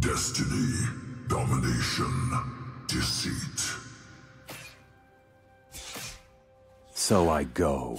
Destiny, domination, deceit. So I go.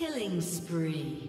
Killing spree.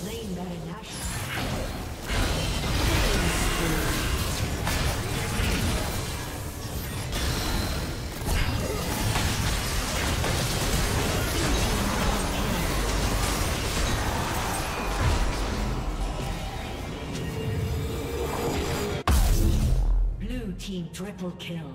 Slain Baron Nashor. Blue team triple kill.